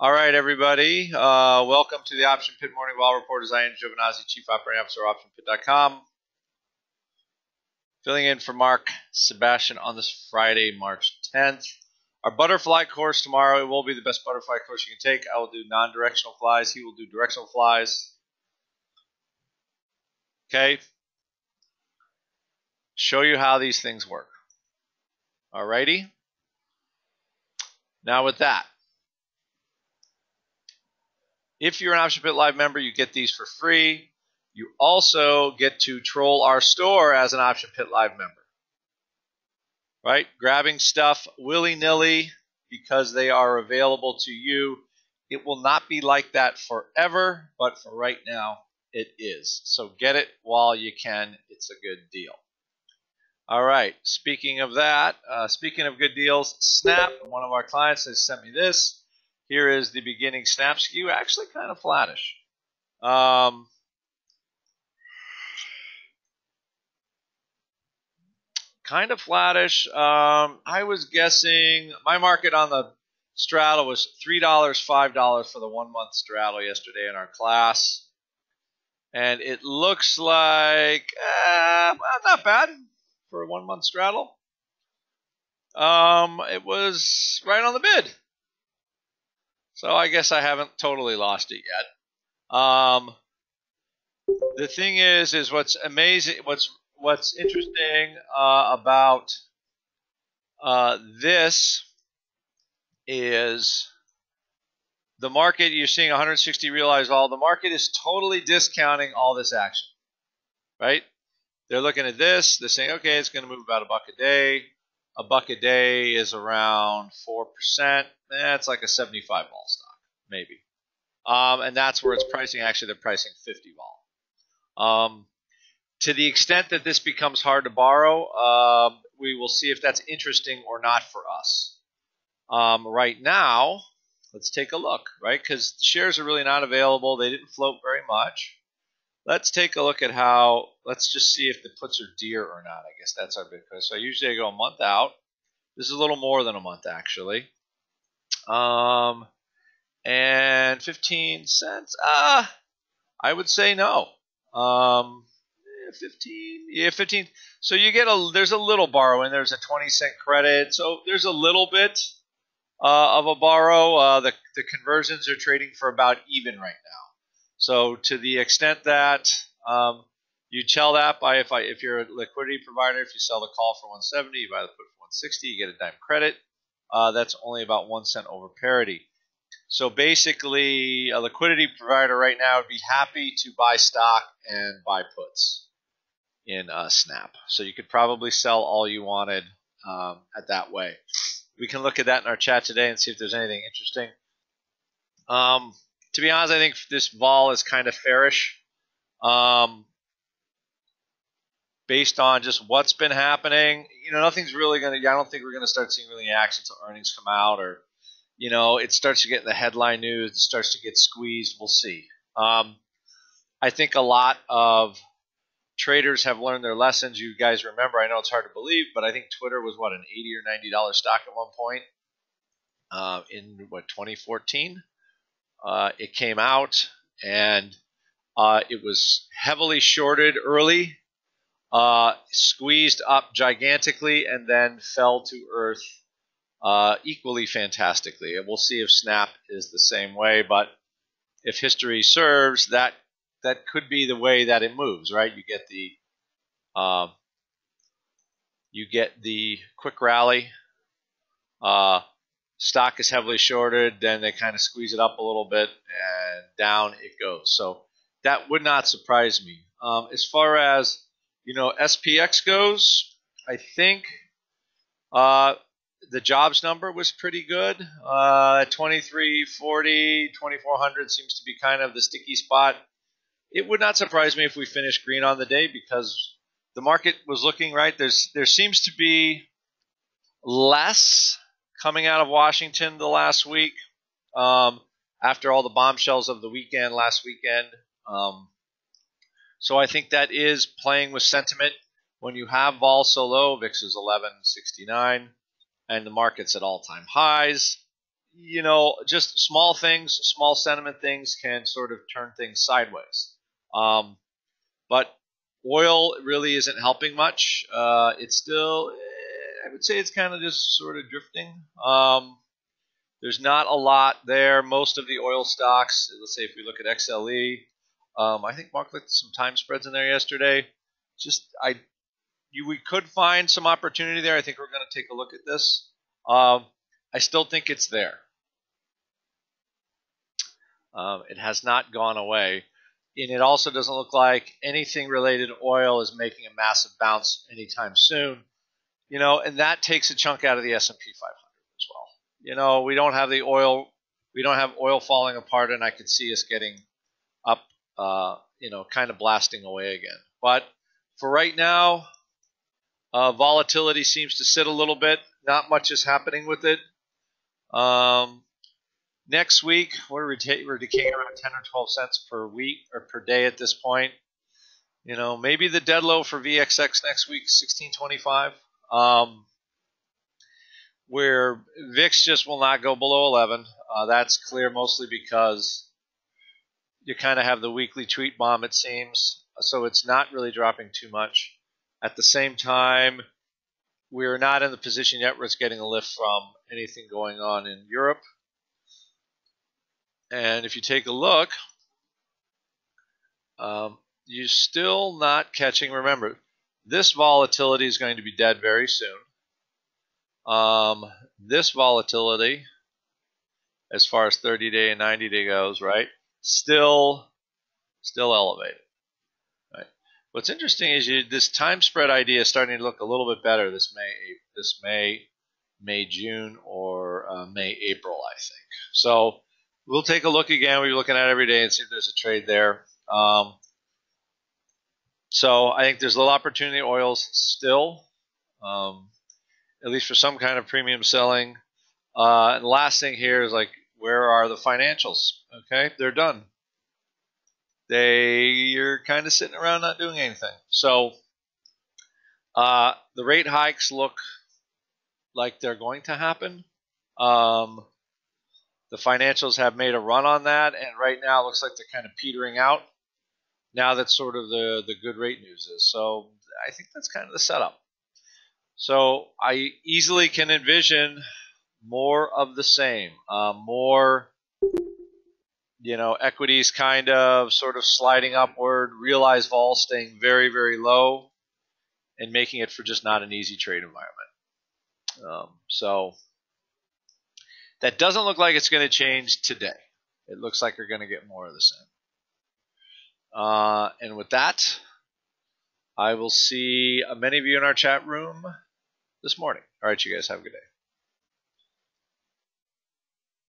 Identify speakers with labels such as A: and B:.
A: All right, everybody. Uh, welcome to the Option Pit Morning Report. As I am Giovinazzi, Chief Operating Officer of OptionPit.com. Filling in for Mark Sebastian on this Friday, March 10th. Our butterfly course tomorrow, it will be the best butterfly course you can take. I will do non-directional flies. He will do directional flies. Okay. Show you how these things work. All righty? Now with that, if you're an Option Pit Live member, you get these for free. You also get to troll our store as an Option Pit Live member. Right? Grabbing stuff willy nilly because they are available to you. It will not be like that forever, but for right now, it is. So get it while you can. It's a good deal. All right. Speaking of that, uh, speaking of good deals, Snap, one of our clients has sent me this. Here is the beginning snap skew, actually kind of flattish. Um, kind of flattish. Um, I was guessing my market on the straddle was $3, $5 for the one month straddle yesterday in our class. And it looks like, eh, well, not bad for a one month straddle. Um, it was right on the bid. So I guess I haven't totally lost it yet. Um, the thing is, is what's amazing, what's what's interesting uh, about uh, this is the market. You're seeing 160 realized vol. The market is totally discounting all this action, right? They're looking at this. They're saying, okay, it's going to move about a buck a day. A buck a day is around four percent. That's like a 75 vol stock, maybe. Um, and that's where it's pricing. Actually, they're pricing 50 vol. Um, to the extent that this becomes hard to borrow, uh, we will see if that's interesting or not for us. Um, right now, let's take a look, right? Because shares are really not available. They didn't float very much. Let's take a look at how, let's just see if the puts are dear or not. I guess that's our big question. So I usually I go a month out. This is a little more than a month, actually. Um, and 15 cents. Ah, I would say no. Um, 15, yeah, 15. So you get a there's a little borrowing. There's a 20 cent credit. So there's a little bit uh, of a borrow. Uh, the the conversions are trading for about even right now. So to the extent that um, you tell that by if I if you're a liquidity provider, if you sell the call for 170, you buy the put for 160, you get a dime credit. Uh, that's only about one cent over parity. So basically, a liquidity provider right now would be happy to buy stock and buy puts in uh, Snap. So you could probably sell all you wanted um, at that way. We can look at that in our chat today and see if there's anything interesting. Um, to be honest, I think this vol is kind of fairish. Um, based on just what's been happening. You know, nothing's really going to, I don't think we're going to start seeing really action until earnings come out or, you know, it starts to get in the headline news, it starts to get squeezed. We'll see. Um, I think a lot of traders have learned their lessons. You guys remember, I know it's hard to believe, but I think Twitter was what, an 80 or $90 stock at one point uh, in what, 2014? Uh, it came out and uh, it was heavily shorted early uh, squeezed up gigantically and then fell to earth uh, equally fantastically. And we'll see if Snap is the same way, but if history serves, that that could be the way that it moves, right? You get the uh, you get the quick rally. Uh, stock is heavily shorted, then they kind of squeeze it up a little bit, and down it goes. So that would not surprise me. Um, as far as you know, SPX goes, I think uh, the jobs number was pretty good. Uh, 2340, 2400 seems to be kind of the sticky spot. It would not surprise me if we finish green on the day because the market was looking right. There's there seems to be less coming out of Washington the last week um, after all the bombshells of the weekend last weekend. Um, so I think that is playing with sentiment. When you have vol so low, VIX is 1169, and the market's at all-time highs. you know, just small things, small sentiment things can sort of turn things sideways. Um, but oil really isn't helping much. Uh, it's still, eh, I would say it's kind of just sort of drifting. Um, there's not a lot there. Most of the oil stocks, let's say if we look at XLE, um, I think Mark looked some time spreads in there yesterday. Just I, you, we could find some opportunity there. I think we're going to take a look at this. Um, I still think it's there. Um, it has not gone away, and it also doesn't look like anything related to oil is making a massive bounce anytime soon. You know, and that takes a chunk out of the S&P 500 as well. You know, we don't have the oil, we don't have oil falling apart, and I could see us getting uh, you know, kind of blasting away again. But for right now, uh, volatility seems to sit a little bit. Not much is happening with it. Um, next week, we're, we're decaying around 10 or 12 cents per week or per day at this point. You know, maybe the dead low for VXX next week, 1625. Um, where VIX just will not go below 11. Uh, that's clear mostly because you kind of have the weekly tweet bomb, it seems. So it's not really dropping too much. At the same time, we're not in the position yet where it's getting a lift from anything going on in Europe. And if you take a look, um, you're still not catching. Remember, this volatility is going to be dead very soon. Um, this volatility, as far as 30 day and 90 day goes, right, still, still elevated. Right. What's interesting is you, this time spread idea is starting to look a little bit better this May, this May, May June, or uh, May April, I think. So we'll take a look again. We're looking at every day and see if there's a trade there. Um, so I think there's a little opportunity oils still, um, at least for some kind of premium selling. Uh, and last thing here is like, where are the financials? Okay, they're done. They you're kind of sitting around not doing anything. So uh, the rate hikes look like they're going to happen. Um, the financials have made a run on that, and right now it looks like they're kind of petering out. Now that's sort of the the good rate news is. So I think that's kind of the setup. So I easily can envision more of the same, uh, more you know equities kind of sort of sliding upward, realized vol staying very very low, and making it for just not an easy trade environment. Um, so that doesn't look like it's going to change today. It looks like you're going to get more of the same. Uh, and with that, I will see many of you in our chat room this morning. All right, you guys have a good day.